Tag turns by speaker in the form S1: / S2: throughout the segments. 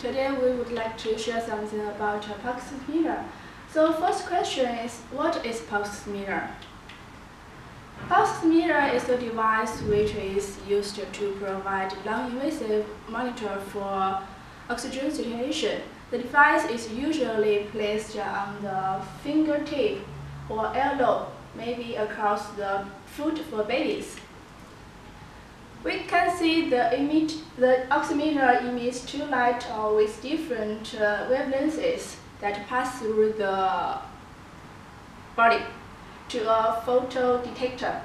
S1: today we would like to share something about a pulse meter. So first question is, what is pulse meter? Pulse meter is a device which is used to provide non-invasive monitor for oxygen situation. The device is usually placed on the fingertip or earlobe, maybe across the foot for babies. We can see the, emit, the oximeter emits two light with different uh, wavelengths that pass through the body to a photo detector.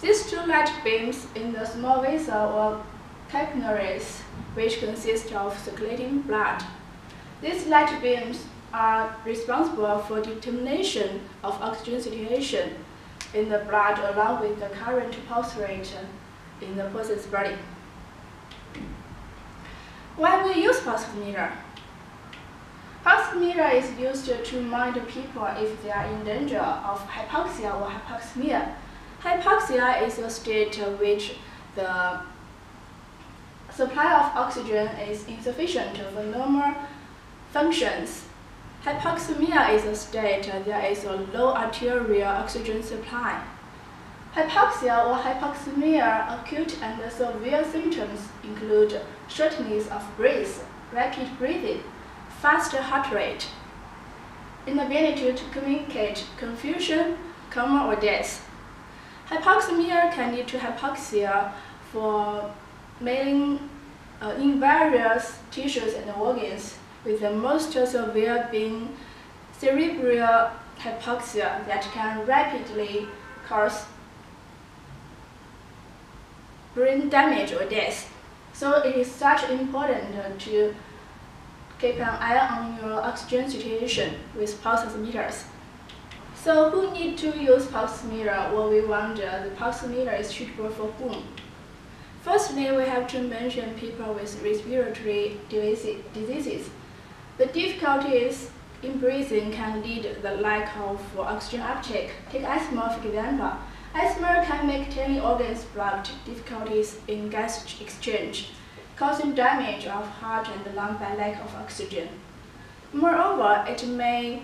S1: These two light beams in the small vessel or capillaries, which consist of circulating blood. These light beams are responsible for determination of oxygen situation in the blood along with the current pulse rate in the person's body. Why we use pulse meter? Pulse meter is used to monitor people if they are in danger of hypoxia or hypoxemia. Hypoxia is a state in which the supply of oxygen is insufficient for normal functions. Hypoxemia is a state there is a low arterial oxygen supply. Hypoxia or hypoxemia acute and severe symptoms include shortness of breath, rapid breathing, fast heart rate, inability to communicate, confusion, coma or death. Hypoxemia can lead to hypoxia for mailing uh, in various tissues and organs, with the most severe being cerebral hypoxia that can rapidly cause brain damage or death. So it is such important to keep an eye on your oxygen situation with pulse meters. So who need to use pulse meter? Well, we wonder the pulse meter is suitable for whom? Firstly, we have to mention people with respiratory diseases. The difficulties in breathing can lead the lack of oxygen uptake. Take asthma, for example. Asthma can make tiny organs blocked, difficulties in gas exchange, causing damage of heart and lung by lack of oxygen. Moreover, it may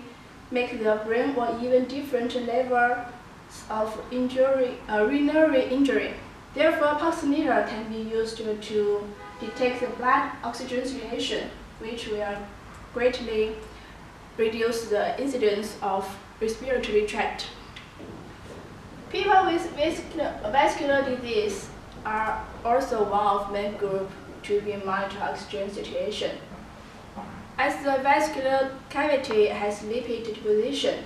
S1: make the brain or even different levels of injury, uh, renal injury. Therefore, pulse meter can be used to, to detect the blood oxygen situation, which will greatly reduce the incidence of respiratory tract People with vascular disease are also one of main group to be monitored oxygen situation. As the vascular cavity has lipid deposition,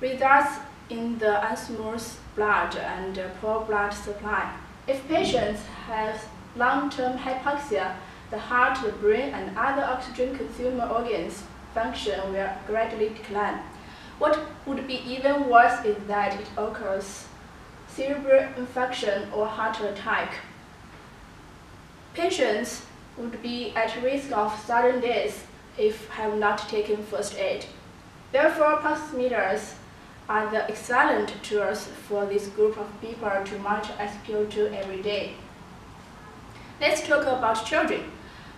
S1: results in the unsmooth blood and poor blood supply. If patients have long-term hypoxia, the heart, the brain, and other oxygen consumer organs function will gradually decline. What would be even worse is that it occurs cerebral infarction or heart attack. Patients would be at risk of sudden death if have not taken first aid. Therefore, pulse meters are the excellent tools for this group of people to monitor SpO2 every day. Let's talk about children.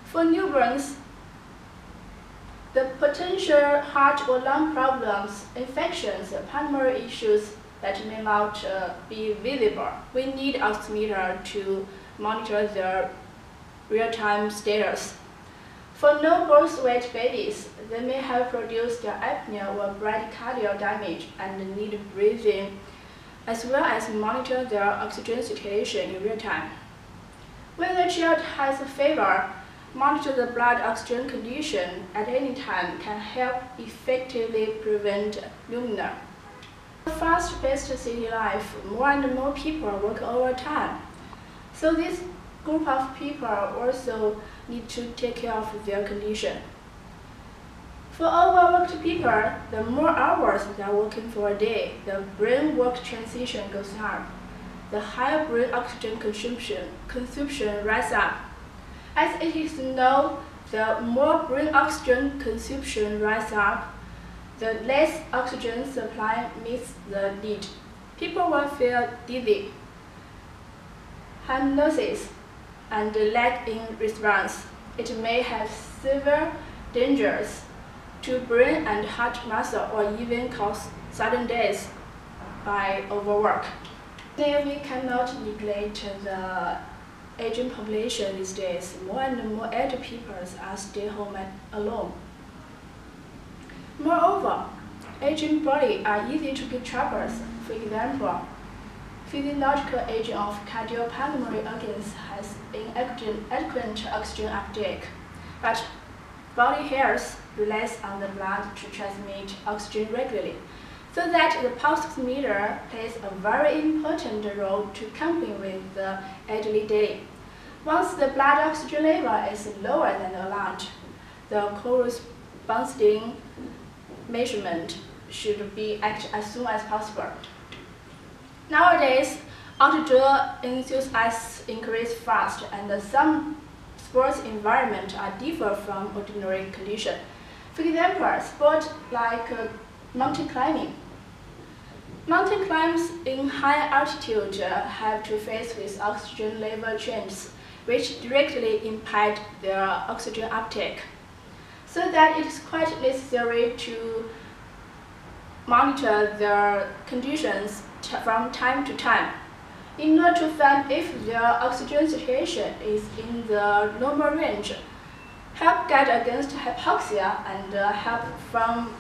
S1: For newborns, the potential heart or lung problems, infections, pulmonary issues that may not uh, be visible. We need oximeter to monitor their real-time status. For no birth weight babies, they may have produced apnea or bradycardia damage and need breathing, as well as monitor their oxygen situation in real time. When the child has a fever, monitor the blood oxygen condition at any time can help effectively prevent pneumonia. The Fast-paced city life, more and more people work overtime. So this group of people also need to take care of their condition. For overworked people, the more hours they are working for a day, the brain work transition goes up. The higher brain oxygen consumption, consumption rises up. As it is known, the more brain oxygen consumption rises up, the less oxygen supply meets the need. People will feel dizzy, hypnosis, and lag in response. it may have severe dangers to brain and heart muscle or even cause sudden death by overwork. Then we cannot neglect the aging population these days. More and more elder people are stay home alone. Moreover, aging body are easy to get troubles. For example, physiological aging of cardiopulmonary organs has inadequate oxygen uptake, but body health relies on the blood to transmit oxygen regularly, so that the pulse oximeter plays a very important role to coping with the elderly day. Once the blood oxygen level is lower than allowed, the corresponding measurement should be acted as soon as possible. Nowadays, outdoor enthusiasts increase fast and some sports environment are different from ordinary conditions. For example, sports like uh, mountain climbing. Mountain climbs in high altitude uh, have to face with oxygen level changes, which directly impact their oxygen uptake. So that it is quite necessary to monitor their conditions from time to time in order to find if their oxygen situation is in the normal range, help guard against hypoxia and uh, help from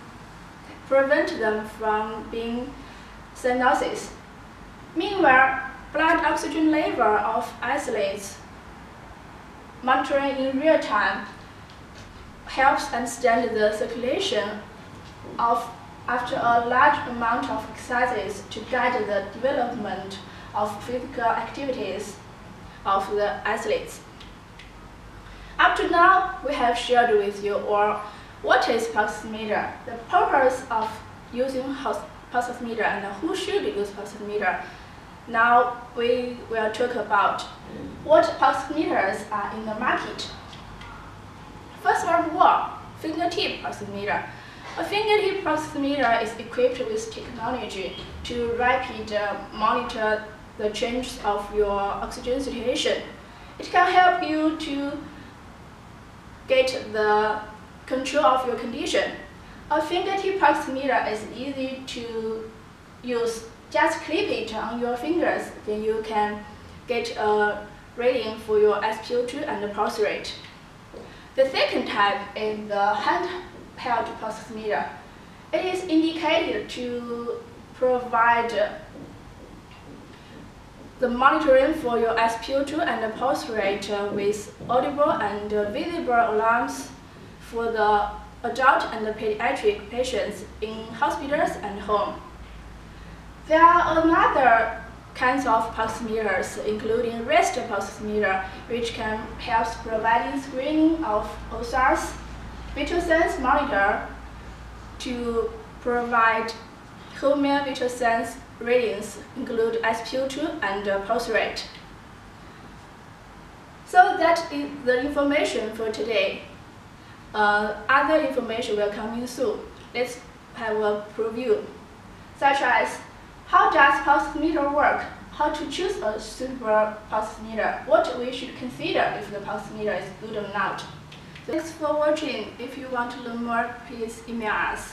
S1: prevent them from being cyanosis. Meanwhile, blood oxygen level of athletes monitoring in real time helps understand the circulation of after a large amount of exercises to guide the development of physical activities of the athletes. Up to now, we have shared with you all what is pulse oximeter, the purpose of using pulse oximeter, and who should use pulse oximeter. Now we will talk about what pulse oximeters are in the market. First of all, fingertip pulse oximeter. A fingertip pulse oximeter is equipped with technology to rapidly uh, monitor the changes of your oxygen situation. It can help you to get the control of your condition. A fingertip pulse oximeter is easy to use. Just clip it on your fingers, then you can get a reading for your SpO2 and pulse rate. The second type is the handheld pulse oximeter. It is indicated to provide the monitoring for your SpO2 and pulse rate with audible and visible alarms for the adult and the pediatric patients in hospitals and home. There are another kinds of pulse meters, including wrist pulse meter, which can help providing screening of pulsars vital sense monitor to provide human vital sense readings include SpO2 and pulse rate. So that is the information for today. Uh, other information will come in soon. Let's have a preview, such as how does pulse meter work? How to choose a suitable pulse meter? What we should consider if the pulse meter is good or not? Thanks for watching. If you want to learn more, please email us.